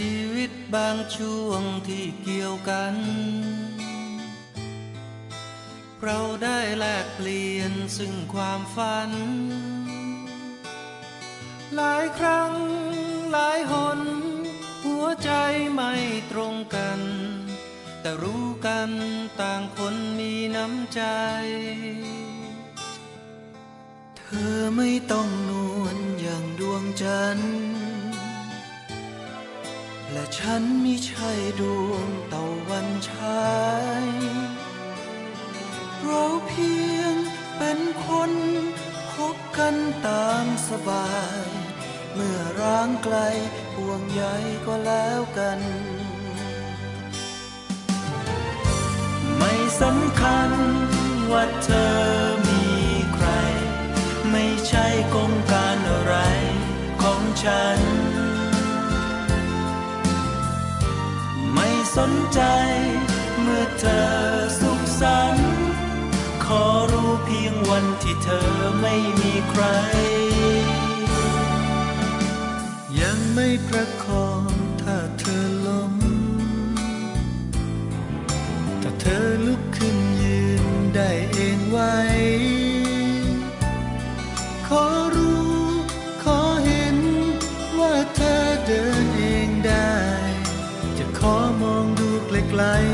ชีวิตบางช่วงที่เกี่ยวกัน เราได้แลกเปลี่ยนซึ่งความฝัน หลายครั้งหลายหน หัวใจไม่ตรงกัน แต่รู้กันต่างคนมีน้ำใจ เธอไม่ต้องนวลอย่างดวงจันทร์ และฉันไม่ใช่ดวงตะวันฉายเราเพียงเป็นคนพบกันตามสบาย เมื่อร้างไกลห่วงใยก็แล้วกัน ไม่สำคัญว่าเธอ สนใจ เมื่อเธอสุขสันต์ขอรู้เพียงวันที่เธอไม่มีใคร ยังไม่ประคอง ไกล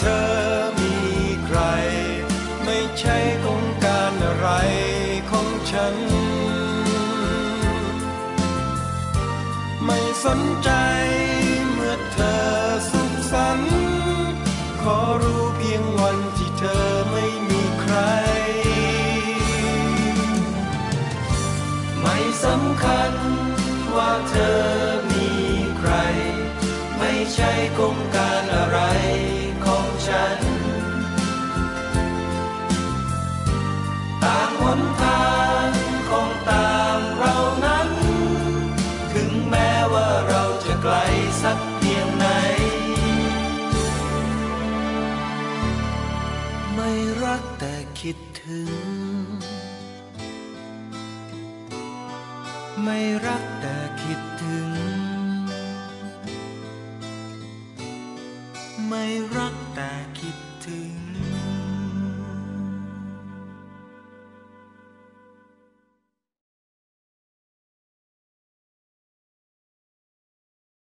เธอมีใคร ไม่ใช่ของการอะไรของฉัน ไม่สนใจเมื่อเธอสุขสันต์ขอรู้เพียงวันที่เธอไม่มีใคร ไม่สำคัญว่าเธอมีใคร ไม่ใช่กงการอะไร คิดถึง ไม่รักแต่คิดถึง ไม่รักแต่คิดถึง